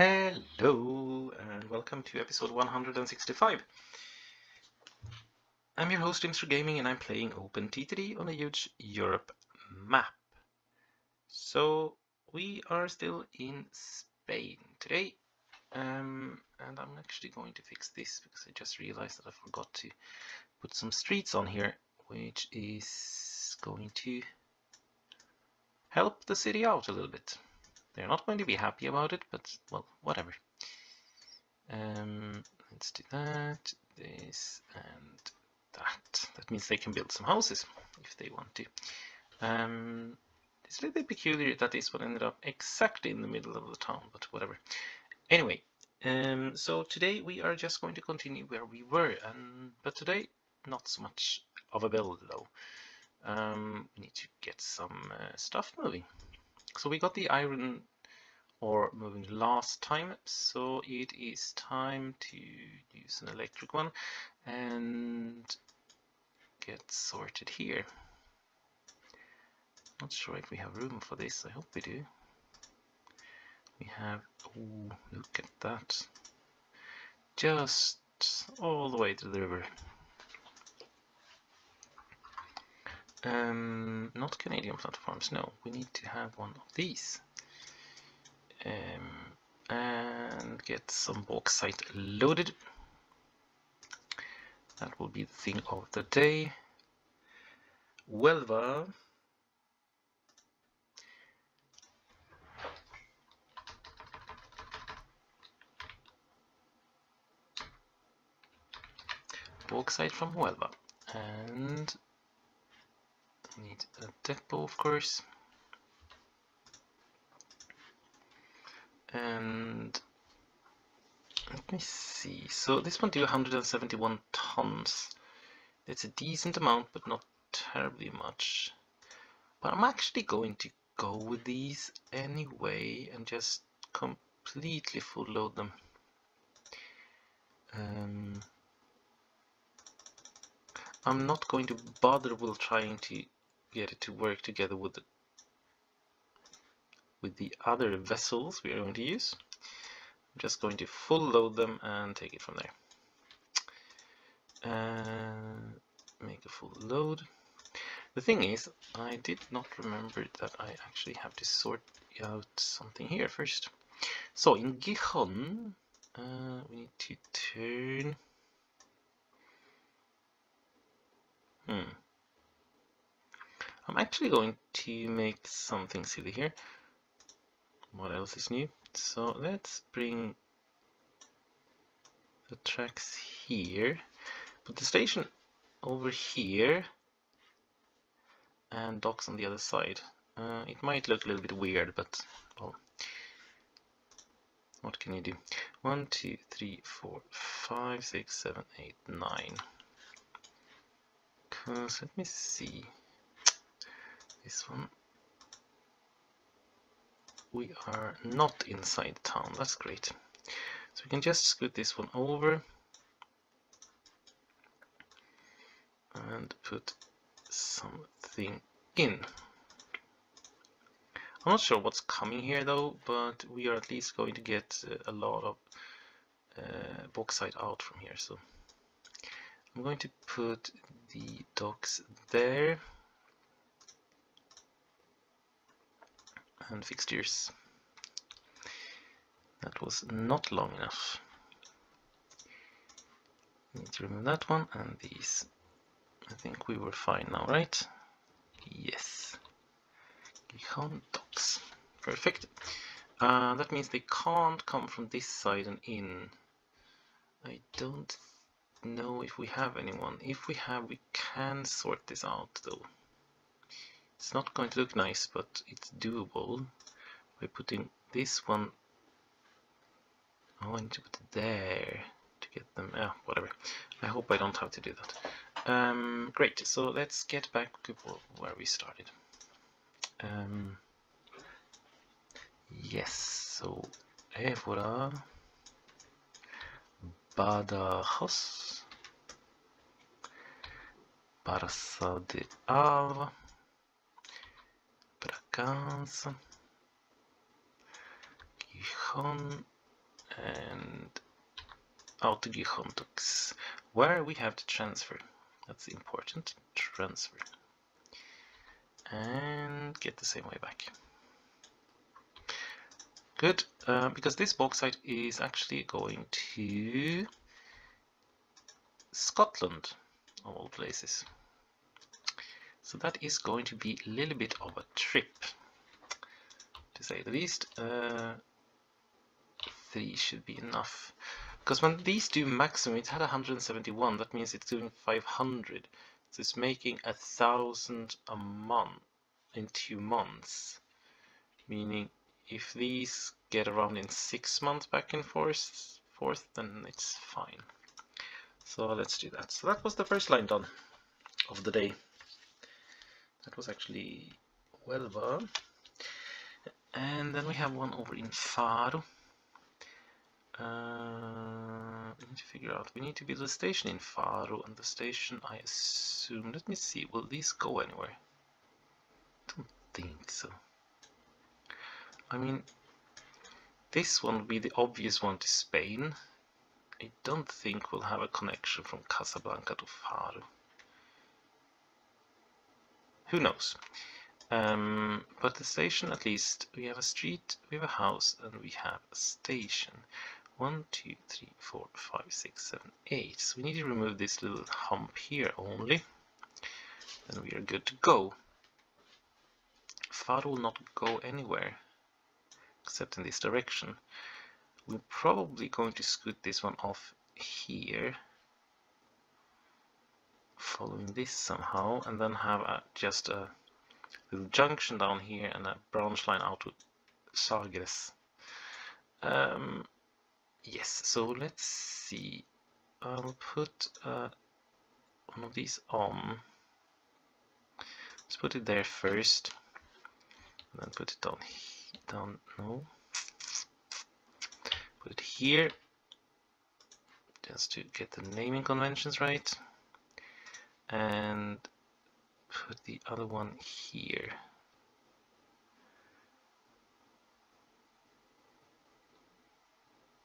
Hello and welcome to episode 165. I'm your host Jimster Gaming and I'm playing OpenTTD on a huge Europe map. So we are still in Spain today um, and I'm actually going to fix this because I just realized that I forgot to put some streets on here which is going to help the city out a little bit. They're not going to be happy about it, but well, whatever. Um, let's do that, this, and that. That means they can build some houses if they want to. Um, it's a little bit peculiar that this one ended up exactly in the middle of the town, but whatever. Anyway, um, so today we are just going to continue where we were, and but today not so much of a build though. Um, we need to get some uh, stuff moving. So we got the iron ore moving last time, so it is time to use an electric one and get sorted here. Not sure if we have room for this, I hope we do. We have, oh, look at that. Just all the way to the river. Um, not Canadian platforms, no. We need to have one of these. Um, and get some bauxite loaded. That will be the thing of the day. Huelva. Bauxite from Huelva. And need a depot of course. And let me see. So this one do 171 tons? It's a decent amount but not terribly much. But I'm actually going to go with these anyway and just completely full load them. Um, I'm not going to bother with trying to get it to work together with the with the other vessels we are going to use. I'm just going to full load them and take it from there. Uh, make a full load. The thing is, I did not remember that I actually have to sort out something here first. So in Gijon, uh, we need to turn. Hmm. I'm actually going to make something silly here. What else is new? So let's bring the tracks here. Put the station over here and docks on the other side. Uh, it might look a little bit weird, but well, what can you do? One, two, three, four, five, six, seven, eight, nine. Cause let me see this one. We are not inside town that's great. So we can just scoot this one over and put something in. I'm not sure what's coming here though but we are at least going to get uh, a lot of uh, bauxite out from here so. I'm going to put the docks there and fixtures. That was not long enough. Need to remove that one and these. I think we were fine now, right? Yes. Gijon docks. Perfect. Uh, that means they can't come from this side and in. I don't know if we have anyone. If we have, we can sort this out though. It's not going to look nice, but it's doable by putting this one. Oh, I need to put it there to get them. Yeah, whatever. I hope I don't have to do that. Um, great. So let's get back where we started. Um, yes. So Évora, Badajoz, Barca de Alva Gijon and out to Gijon docks, where we have to transfer. That's important. Transfer. And get the same way back. Good, uh, because this bauxite is actually going to Scotland, of all places. So that is going to be a little bit of a trip, to say the least. Uh, three should be enough. Because when these do maximum, it had 171, that means it's doing 500. So it's making a thousand a month in two months. Meaning if these get around in six months back and forth, forth then it's fine. So let's do that. So that was the first line done of the day. That was actually done. And then we have one over in Faro. Uh, we need to figure out, we need to build a station in Faro, and the station, I assume, let me see, will these go anywhere? don't think so. I mean, this one would be the obvious one to Spain. I don't think we'll have a connection from Casablanca to Faro. Who knows? Um, but the station, at least, we have a street, we have a house, and we have a station. One, two, three, four, five, six, seven, eight. So we need to remove this little hump here only. Then we are good to go. Faro will not go anywhere except in this direction. We're probably going to scoot this one off here following this somehow and then have a, just a little junction down here and a branch line out to Sagres. Um, yes, so let's see. I'll put uh, one of these on. Let's put it there first. And then put it down down no put it here just to get the naming conventions right and put the other one here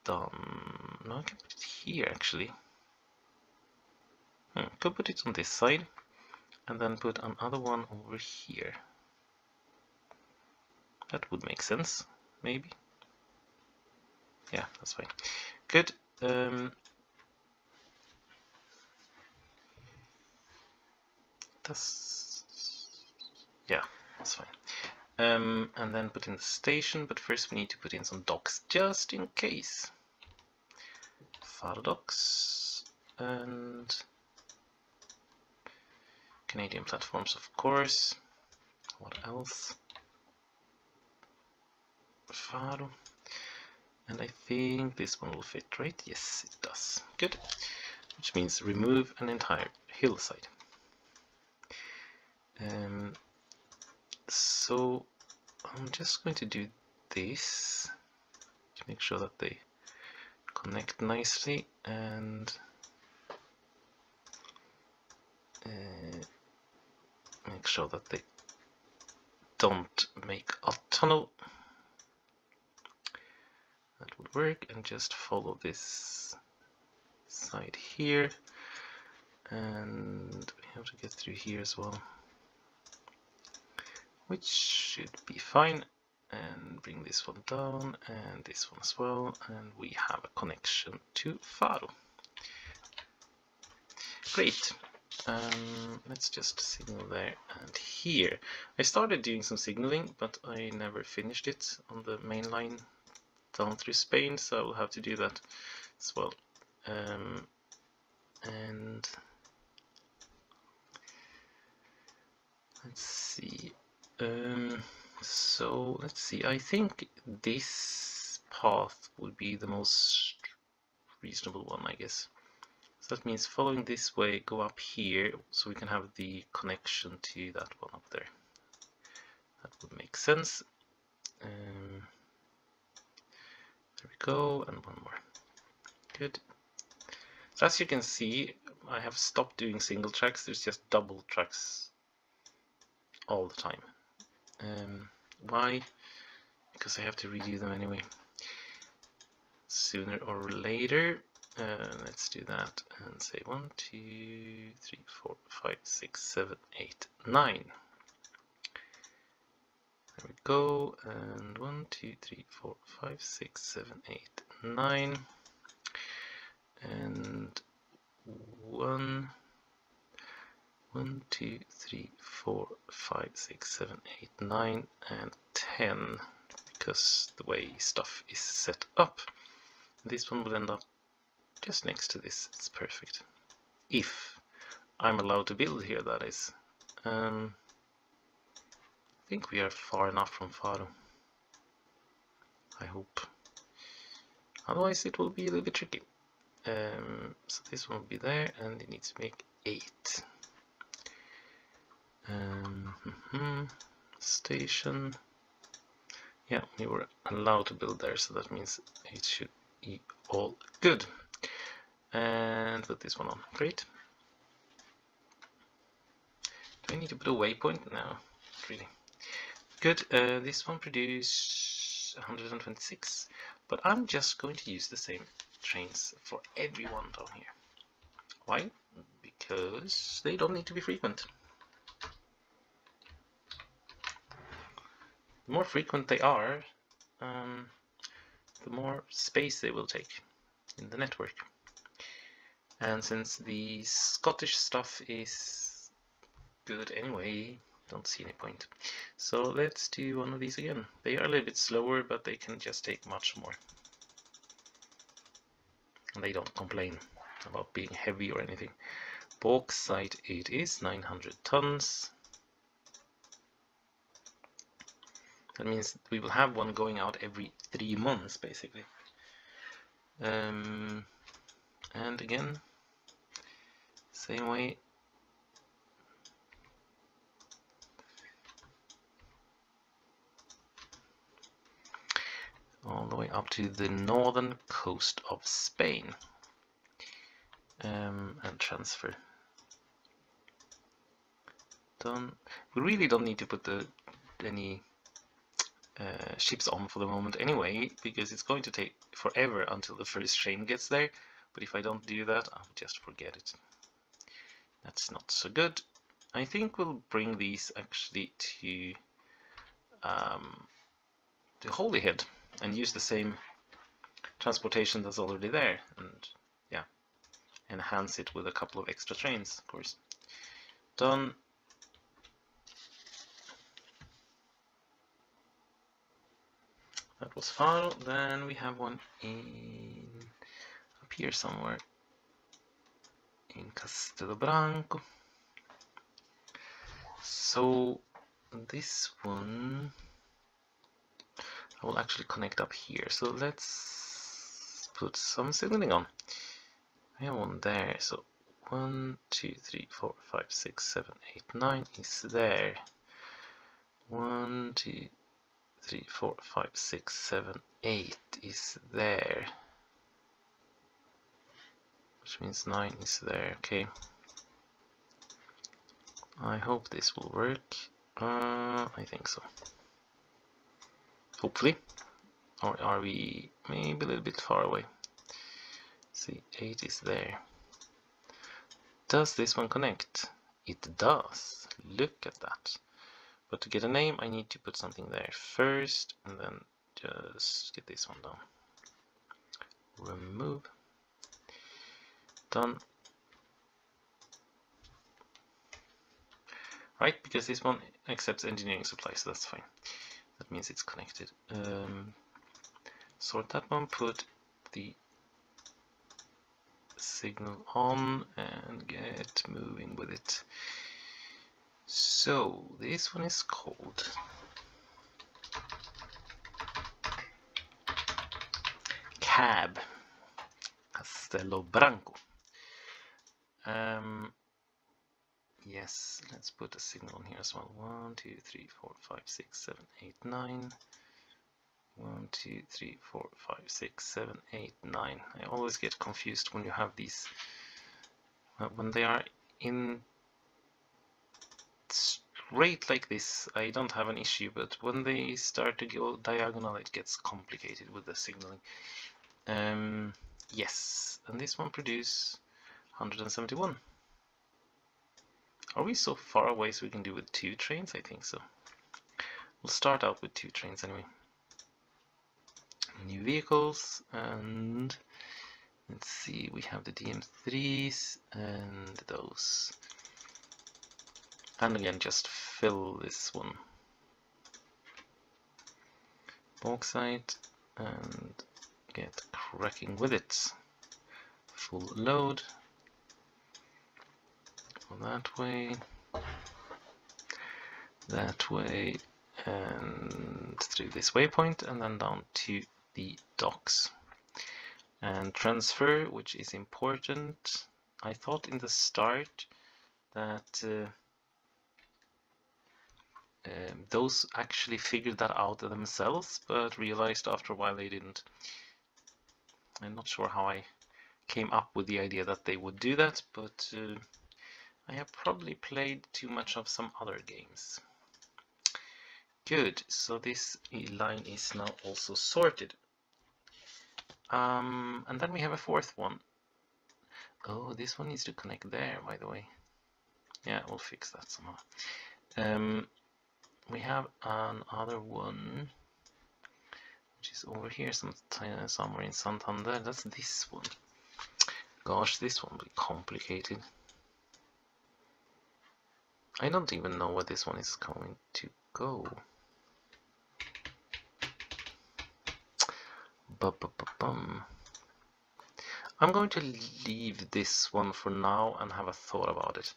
done no I can put it here actually hmm, could put it on this side and then put another one over here that would make sense, maybe. Yeah, that's fine. Good. Um, that's yeah, that's fine. Um, and then put in the station, but first we need to put in some docks just in case. File docks and Canadian platforms, of course. What else? Faro. And I think this one will fit, right? Yes, it does. Good. Which means remove an entire hillside. Um, so I'm just going to do this to make sure that they connect nicely and uh, make sure that they don't make a tunnel. That would work. And just follow this side here. And we have to get through here as well which should be fine and bring this one down and this one as well and we have a connection to Faro. Great. Um, let's just signal there and here. I started doing some signaling but I never finished it on the main line down through Spain, so I will have to do that as well. Um, and let's see. Um, so let's see. I think this path would be the most reasonable one, I guess. So that means following this way, go up here, so we can have the connection to that one up there. That would make sense. Um, there we go, and one more. Good. So as you can see, I have stopped doing single tracks, there's just double tracks all the time. Um, why? Because I have to redo them anyway. sooner or later. Uh, let's do that and say one, two, three, four, five, six, seven, eight, nine. There we go. And one, two, three, four, five, six, seven, eight, nine. And one, one, two, three, four, five, six, seven, eight, nine, and ten. Because the way stuff is set up, this one will end up just next to this. It's perfect. If I'm allowed to build here, that is. Um, I think we are far enough from Faro. I hope. Otherwise it will be a little bit tricky. Um, so this one will be there and it needs to make 8. Um, mm -hmm. Station. Yeah, we were allowed to build there, so that means it should be all good. And put this one on. Great. Do I need to put a waypoint? now? really. Good. Uh, this one produced 126, but I'm just going to use the same trains for everyone down here. Why? Because they don't need to be frequent. The more frequent they are, um, the more space they will take in the network. And since the Scottish stuff is good anyway, don't see any point. So let's do one of these again. They are a little bit slower, but they can just take much more. And they don't complain about being heavy or anything. Bauxite it is 900 tons. That means we will have one going out every three months, basically. Um, and again, same way. All the way up to the northern coast of Spain. Um, and transfer. Done. We really don't need to put the any uh, ships on for the moment anyway, because it's going to take forever until the first train gets there. But if I don't do that, I'll just forget it. That's not so good. I think we'll bring these actually to um, to Holyhead and use the same transportation that's already there and yeah enhance it with a couple of extra trains of course done That was Faro. Then we have one in up here somewhere in Castelo Branco. So this one I will actually connect up here. So let's put some signaling on. I have one there. So one, two, three, four, five, six, seven, eight, nine is there. One, two, three, four, five, six, seven, eight is there. Which means nine is there, okay. I hope this will work. Uh, I think so. Hopefully. Or are we maybe a little bit far away? see, 8 is there. Does this one connect? It does. Look at that. But to get a name, I need to put something there first, and then just get this one done. Remove. Done. Right, because this one accepts engineering supplies, so that's fine. That means it's connected. Um, sort that one, put the signal on and get moving with it. So this one is called Cab Castelo Branco. Um, yes, let's put a signal on here as well. One, two, three, four, five, six, seven, eight, nine. One, two, three, four, five, six, seven, eight, nine. I always get confused when you have these. When they are in straight like this, I don't have an issue, but when they start to go diagonal, it gets complicated with the signaling. Um, yes, and this one produce 171. Are we so far away so we can do with two trains? I think so. We'll start out with two trains anyway. New vehicles and let's see, we have the DM3s and those. And again, just fill this one. Bauxite and get cracking with it. Full load. That way. That way and through this waypoint and then down to the docks. And transfer, which is important. I thought in the start that uh, um, those actually figured that out themselves, but realized after a while they didn't. I'm not sure how I came up with the idea that they would do that, but uh, I have probably played too much of some other games. Good, so this line is now also sorted. Um, and then we have a fourth one. Oh, this one needs to connect there, by the way. Yeah, we'll fix that somehow. Um, we have another one, which is over here, some, somewhere in Santander. That's this one. Gosh, this one will be complicated. I don't even know where this one is going to go. Ba-ba-ba-bum. I'm going to leave this one for now and have a thought about it.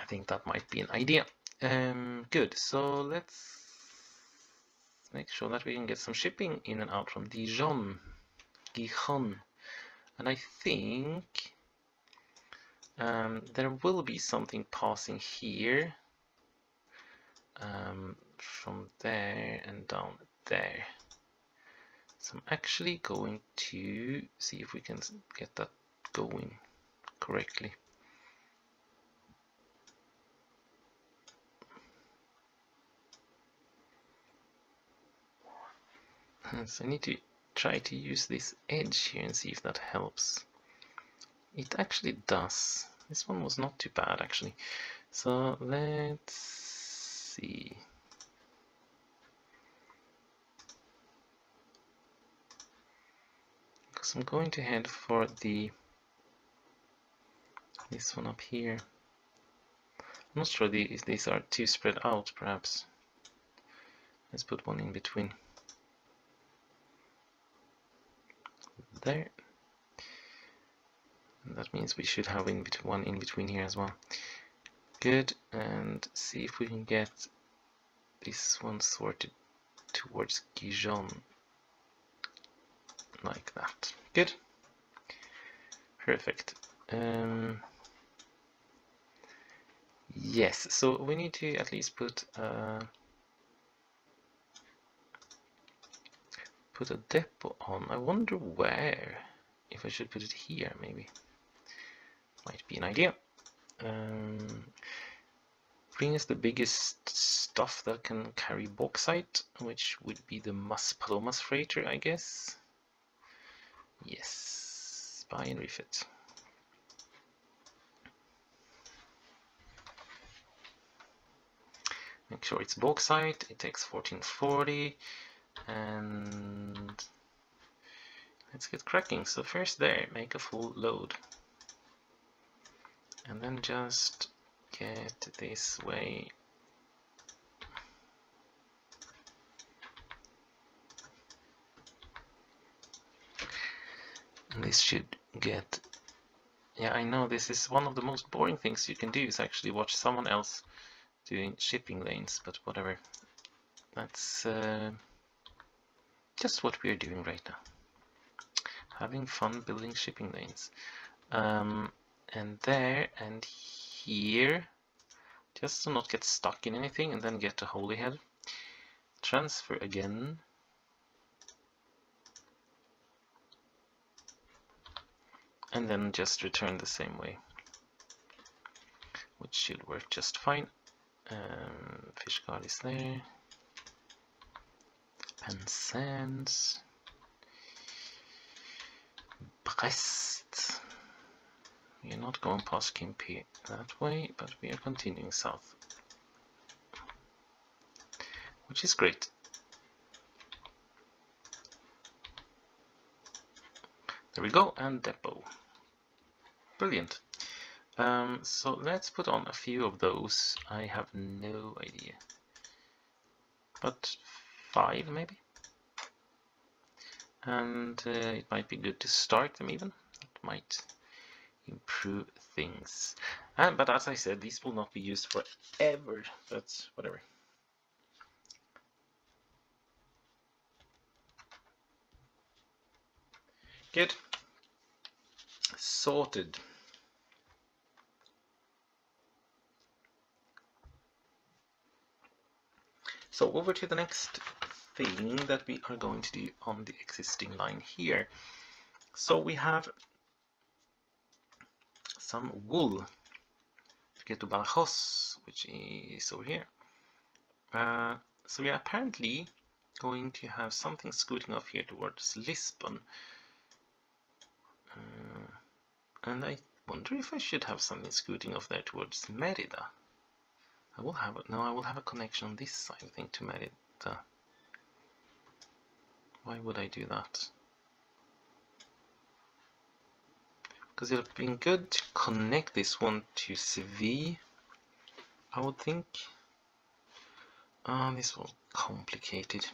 I think that might be an idea. Um, good, so let's make sure that we can get some shipping in and out from Dijon. Gijon. And I think um, there will be something passing here um, from there and down there. So I'm actually going to see if we can get that going correctly. Uh, so I need to try to use this edge here and see if that helps. It actually does. This one was not too bad actually. So let's see. Because I'm going to head for the this one up here. I'm not sure if these are too spread out, perhaps. Let's put one in between. There. That means we should have in one in between here as well. Good, and see if we can get this one sorted towards Gijon like that. Good. Perfect. Um, yes, so we need to at least put uh, put a depot on. I wonder where. If I should put it here, maybe. Might be an idea. Um, bring us the biggest stuff that can carry bauxite, which would be the Mas Palomas freighter, I guess. Yes, buy and refit. Make sure it's bauxite, it takes 1440 and let's get cracking. So first there, make a full load. And then just get this way. This should get yeah I know this is one of the most boring things you can do is actually watch someone else doing shipping lanes but whatever. That's uh, just what we're doing right now. Having fun building shipping lanes. Um, and there and here just to not get stuck in anything and then get to Holyhead transfer again. And then just return the same way. Which should work just fine. Um, fish is there Penzance Brest. We are not going past Quimper that way, but we are continuing south. Which is great. There we go, and depot. Brilliant. Um, so let's put on a few of those. I have no idea. But five maybe? And uh, it might be good to start them even. It might improve things. And, but as I said, these will not be used forever, but whatever. Good. Sorted. So over to the next thing that we are going to do on the existing line here. So we have some wool to get to Badajoz, which is over here. Uh, so we are apparently going to have something scooting off here towards Lisbon. Uh, and I wonder if I should have something scooting off there towards Merida. I will have it. No, I will have a connection on this side, I think, to Merida. Why would I do that? Because it would have been good to connect this one to CV, I would think. Ah, this was complicated.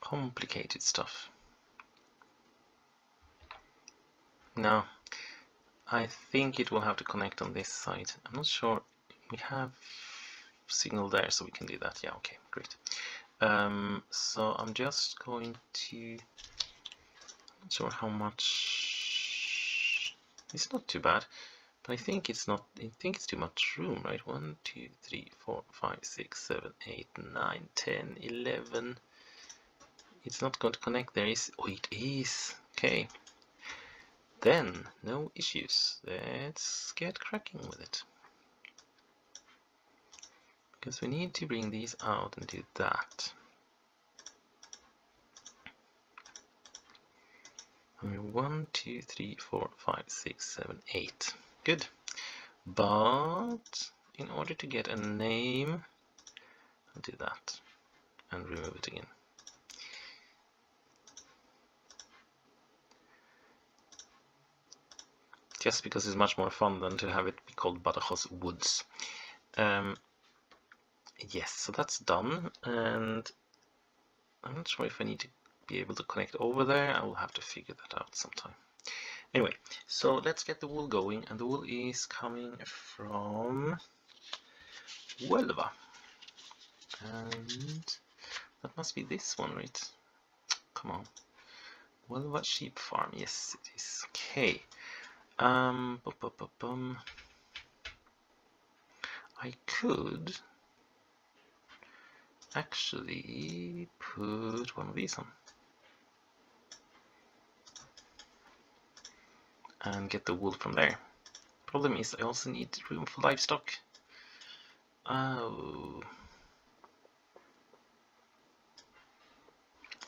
Complicated stuff. No, I think it will have to connect on this side. I'm not sure. We have signal there, so we can do that. Yeah, okay, great. Um, so I'm just going to. Not sure how much. It's not too bad, but I think it's not. I think it's too much room, right? One, two, three, four, five, six, seven, eight, nine, ten, eleven. It's not going to connect there. Is oh, it is. Okay. Then, no issues. Let's get cracking with it. Because we need to bring these out and do that. One, two, three, four, five, six, seven, eight. Good. But in order to get a name, I'll do that and remove it again. just because it's much more fun than to have it be called Badajoz Woods. Um, yes, so that's done, and I'm not sure if I need to be able to connect over there. I will have to figure that out sometime. Anyway, so let's get the wool going, and the wool is coming from Huelva. And that must be this one, right? Come on. Huelva Sheep Farm, yes it is. Okay, um, bu -bu -bu bum. I could actually put one of these on and get the wool from there. Problem is I also need room for livestock. Oh.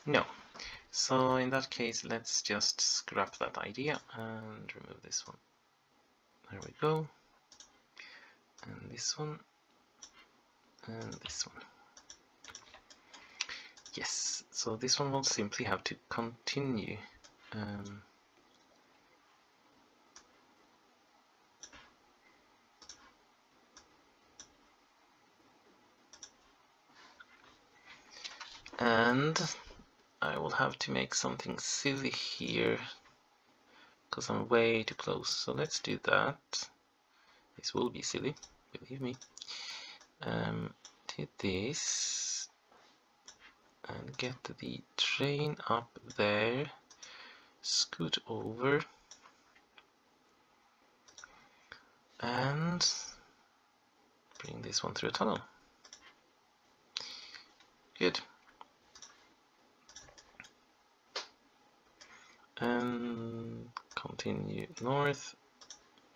No, so in that case, let's just scrap that idea and remove this one. There we go. And this one. And this one. Yes, so this one will simply have to continue. Um, and I will have to make something silly here because I'm way too close. So let's do that. This will be silly, believe me. Um, do this and get the train up there. Scoot over and bring this one through a tunnel. Good. and continue north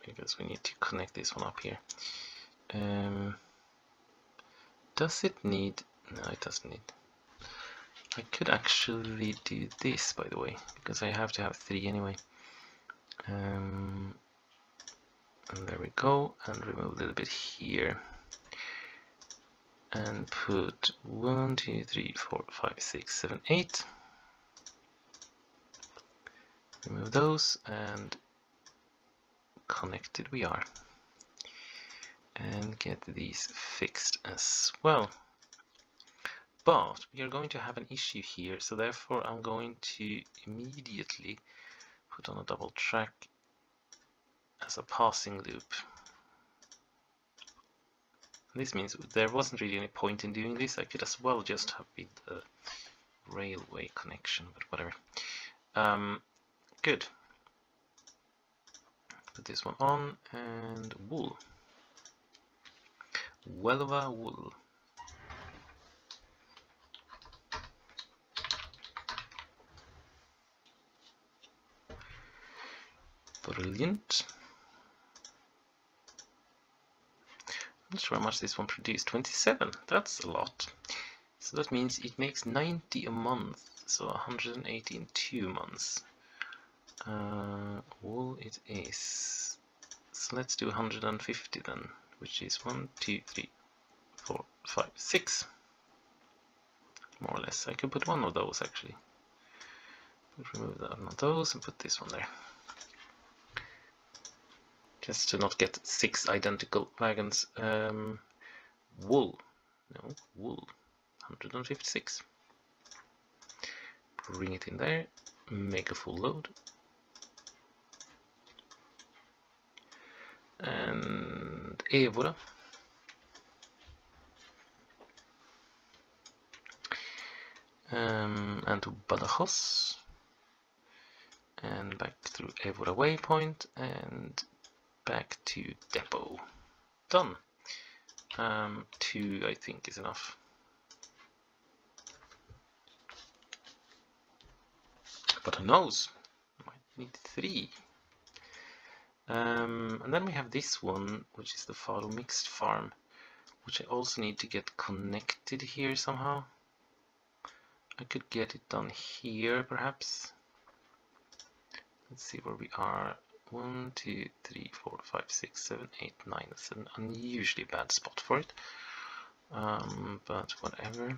because we need to connect this one up here um, does it need no it doesn't need I could actually do this, by the way, because I have to have three anyway. Um, and there we go, and remove a little bit here. And put one, two, three, four, five, six, seven, eight. Remove those and connected we are. And get these fixed as well. But we are going to have an issue here, so therefore I'm going to immediately put on a double track as a passing loop. This means there wasn't really any point in doing this, I could as well just have with the railway connection, but whatever. Um, good. Put this one on, and wool. Huelva wool. Brilliant. I'm Not sure how much this one produced. 27. That's a lot. So that means it makes 90 a month. So 180 in two months. Uh, wool it is. So let's do 150 then, which is 1, 2, 3, 4, 5, 6. More or less. I could put one of those actually. Remove that one of those and put this one there just to not get six identical wagons. Um, wool, no, wool, 156. Bring it in there, make a full load. And Evora. Um, and to Badajoz and back through Evora waypoint and back to depot. Done. Um, two, I think, is enough. But who knows? Might need three. Um, and then we have this one, which is the Faro Mixed Farm, which I also need to get connected here somehow. I could get it done here, perhaps. Let's see where we are. One, two, three, four, five, six, seven, eight, nine. That's an unusually bad spot for it. Um, but whatever.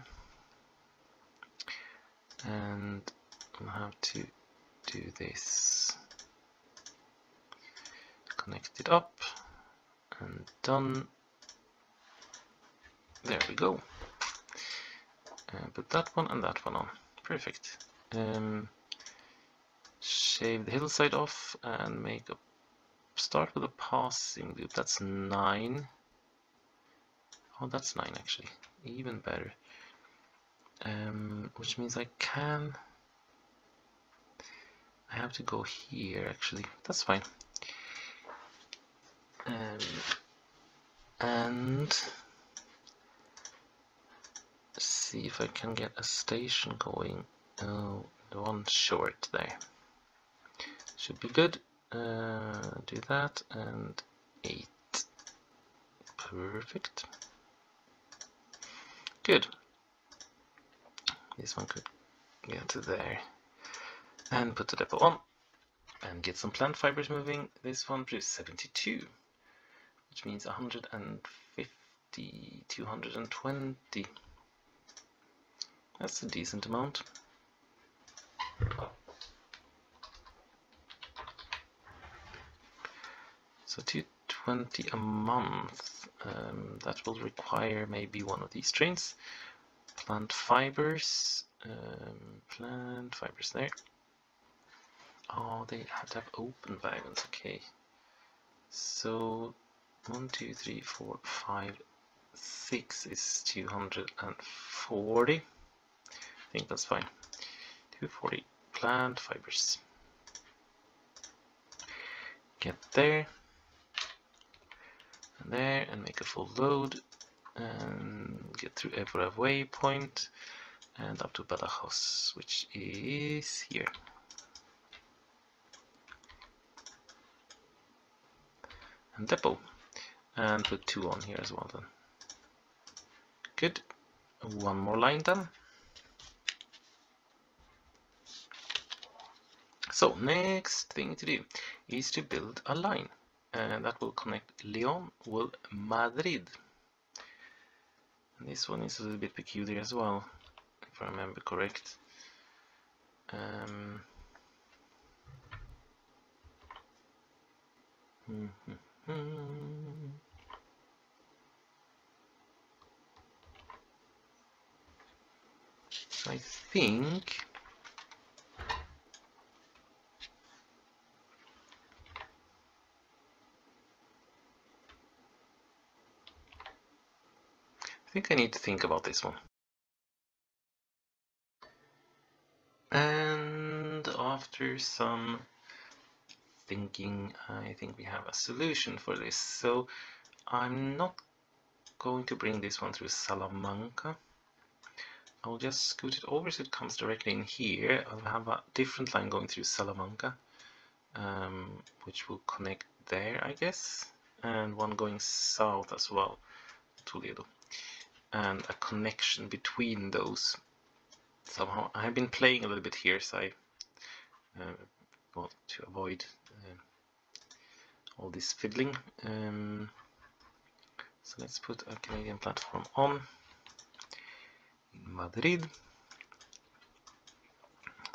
And I'll have to do this. Connect it up and done. There we go. Uh, put that one and that one on. Perfect. Um, shave the hillside off and make a start with a passing loop. That's nine. Oh, that's nine actually. Even better. Um, which means I can. I have to go here actually. That's fine. Um, and see if I can get a station going. Oh, one short there should be good. Uh, do that and 8. Perfect. Good. This one could get to there. And put the depot on. And get some plant fibers moving. This one produces 72. Which means 150, 220. That's a decent amount. So 220 a month. Um, that will require maybe one of these trains. Plant fibers. Um, plant fibers there. Oh, they have to have open wagons. Okay. So one, two, three, four, five, six is 240. I think that's fine. 240 plant fibers. Get there there and make a full load and get through Evra waypoint and up to Badajoz, which is here. And depot. And put two on here as well then. Good. One more line done. So next thing to do is to build a line and that will connect Leon with Madrid. And this one is a little bit peculiar as well, if I remember correct. Um, hmm, hmm, hmm. I think I think I need to think about this one. And after some thinking, I think we have a solution for this. So I'm not going to bring this one through Salamanca. I'll just scoot it over so it comes directly in here. I'll have a different line going through Salamanca, um, which will connect there, I guess, and one going south as well, Toledo and a connection between those somehow. I have been playing a little bit here, so I uh, want to avoid uh, all this fiddling. Um, so let's put a Canadian platform on in Madrid.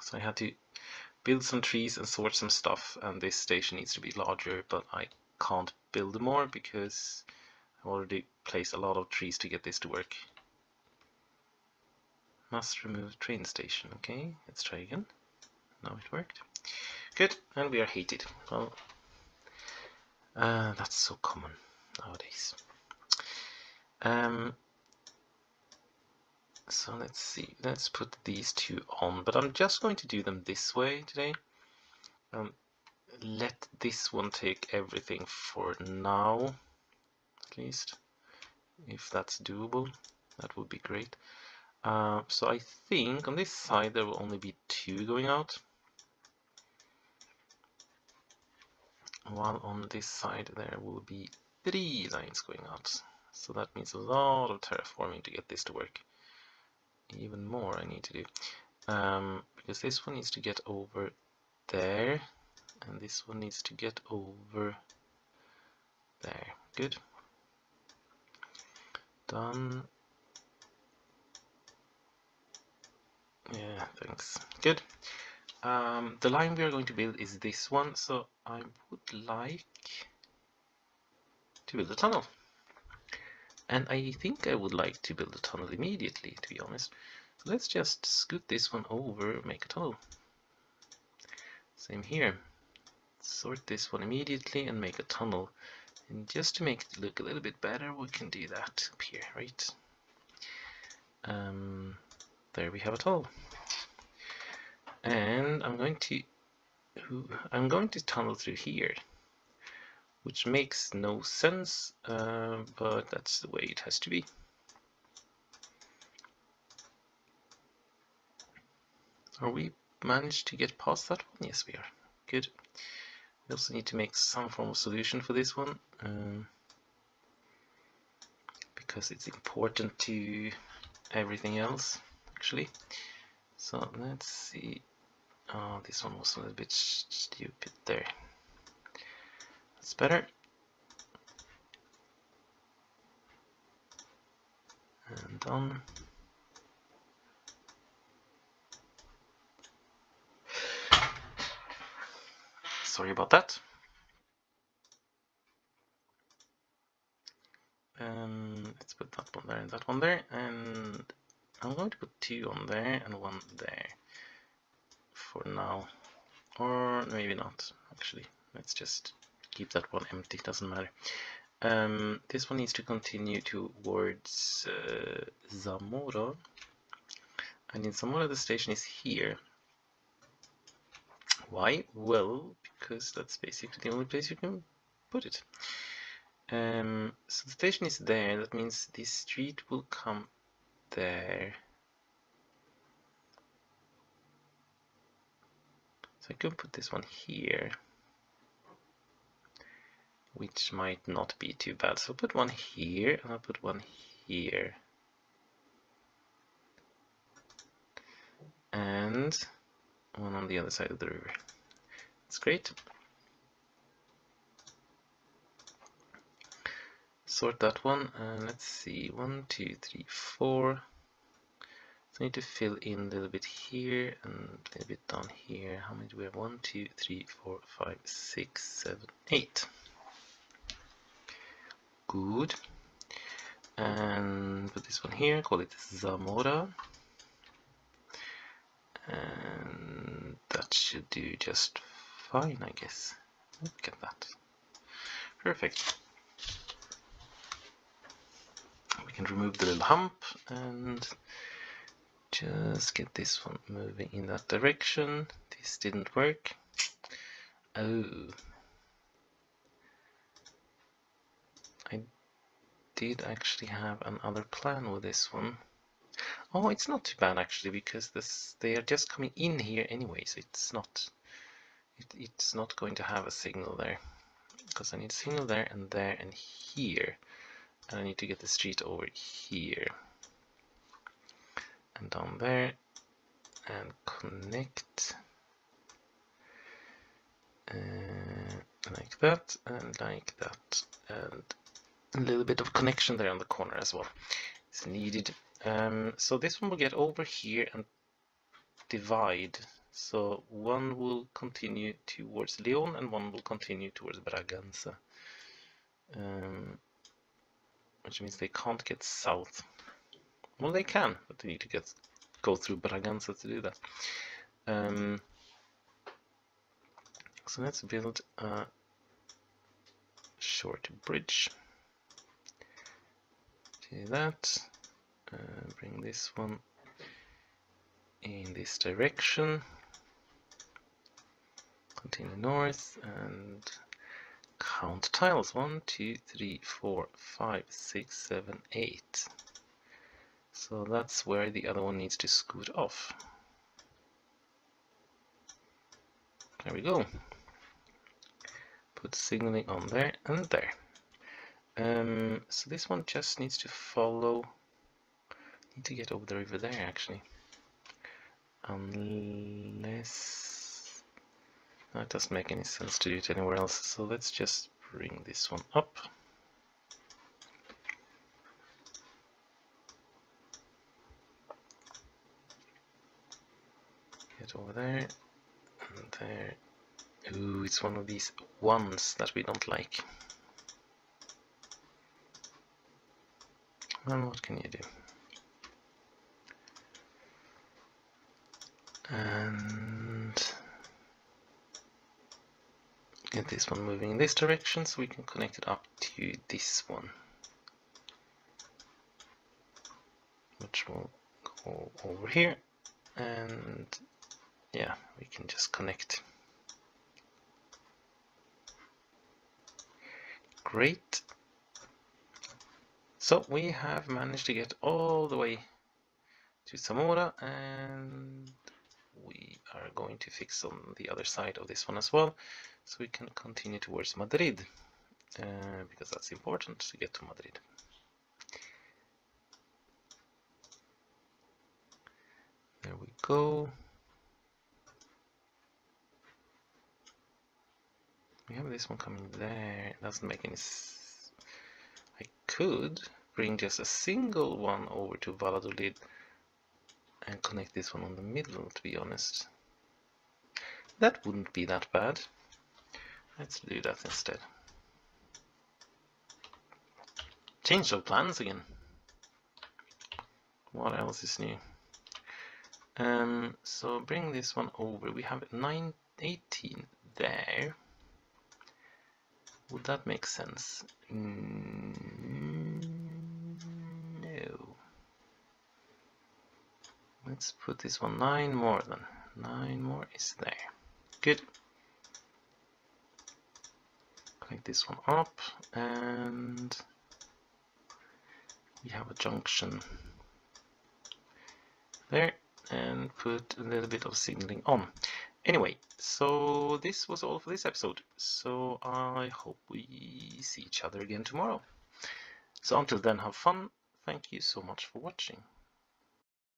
So I had to build some trees and sort some stuff and this station needs to be larger but I can't build more because I've already placed a lot of trees to get this to work. Must remove train station. Okay, let's try again. Now it worked. Good, and we are heated. Well, uh, that's so common nowadays. Um, so let's see, let's put these two on, but I'm just going to do them this way today. Um, let this one take everything for now at least. If that's doable that would be great. Uh, so I think on this side there will only be two going out. While on this side there will be three lines going out. So that means a lot of terraforming to get this to work. Even more I need to do. Um, because this one needs to get over there and this one needs to get over there. Good done. Yeah, thanks. Good. Um, the line we are going to build is this one, so I would like to build a tunnel. And I think I would like to build a tunnel immediately, to be honest. So let's just scoot this one over, make a tunnel. Same here. Sort this one immediately and make a tunnel. And just to make it look a little bit better, we can do that up here, right? Um, there we have it all. And I'm going to I'm going to tunnel through here, which makes no sense, uh, but that's the way it has to be. Are we managed to get past that one? Yes, we are. Good. We also need to make some form of solution for this one um, because it's important to everything else actually. So let's see. Oh, this one was a little bit stupid there. That's better. And done. Sorry about that. And let's put that one there and that one there. And I'm going to put two on there and one there for now. Or maybe not, actually. Let's just keep that one empty, doesn't matter. Um, this one needs to continue towards uh, Zamora. And in Zamora the station is here. Why? Well, because that's basically the only place you can put it. Um, so the station is there, that means the street will come there. So I can put this one here, which might not be too bad. So I'll put one here, and I'll put one here. And one on the other side of the river. That's great. Sort that one, and let's see, one, two, three, four. So I need to fill in a little bit here and a little bit down here. How many do we have? One, two, three, four, five, six, seven, eight. Good. And put this one here, call it Zamora. And that should do just fine, I guess. Look at that. Perfect. We can remove the little hump and just get this one moving in that direction. This didn't work. Oh. I did actually have another plan with this one. Oh, it's not too bad actually because this they are just coming in here anyway, so it's not it, it's not going to have a signal there because I need a signal there and there and here and I need to get the street over here. And down there and connect uh, like that and like that and a little bit of connection there on the corner as well. Is needed. Um, so this one will get over here and divide so one will continue towards Leon and one will continue towards Braganza um, which means they can't get south well, they can, but they need to get go through Braganza to do that. Um, so let's build a short bridge. Do that. Uh, bring this one in this direction. Continue north and count tiles. One, two, three, four, five, six, seven, eight. So that's where the other one needs to scoot off. There we go. Put signaling on there and there. Um, so this one just needs to follow. Need to get over the river there actually. Unless that doesn't make any sense to do it anywhere else. So let's just bring this one up. Get over there and there. Ooh, it's one of these ones that we don't like. And what can you do? And get this one moving in this direction so we can connect it up to this one. Which will go over here and yeah, we can just connect. Great. So we have managed to get all the way to Zamora and we are going to fix on the other side of this one as well so we can continue towards Madrid uh, because that's important to get to Madrid. There we go. we have this one coming there. It doesn't make any I could bring just a single one over to Valladolid and connect this one on the middle, to be honest. That wouldn't be that bad. Let's do that instead. Change of plans again. What else is new? Um, so bring this one over. We have 9, 18 there. Would that make sense? Mm, no. Let's put this one nine more than Nine more is there. Good. Connect this one up and we have a junction there and put a little bit of signaling on. Anyway, so this was all for this episode. So I hope we see each other again tomorrow. So until then, have fun. Thank you so much for watching.